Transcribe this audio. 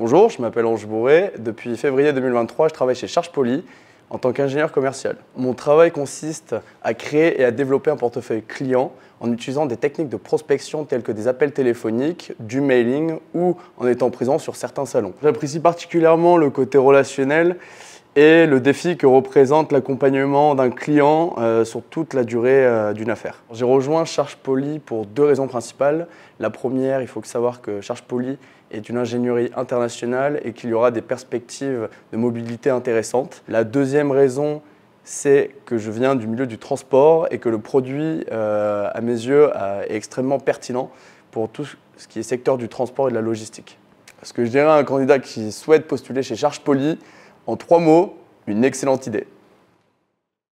Bonjour, je m'appelle Ange Bourré. Depuis février 2023, je travaille chez Charge Poly en tant qu'ingénieur commercial. Mon travail consiste à créer et à développer un portefeuille client en utilisant des techniques de prospection telles que des appels téléphoniques, du mailing ou en étant présent sur certains salons. J'apprécie particulièrement le côté relationnel et le défi que représente l'accompagnement d'un client euh, sur toute la durée euh, d'une affaire. J'ai rejoint Charge Poly pour deux raisons principales. La première, il faut savoir que Charge Poly est une ingénierie internationale et qu'il y aura des perspectives de mobilité intéressantes. La deuxième raison, c'est que je viens du milieu du transport et que le produit, euh, à mes yeux, est extrêmement pertinent pour tout ce qui est secteur du transport et de la logistique. Ce que je dirais à un candidat qui souhaite postuler chez Charge Poly, en trois mots, une excellente idée.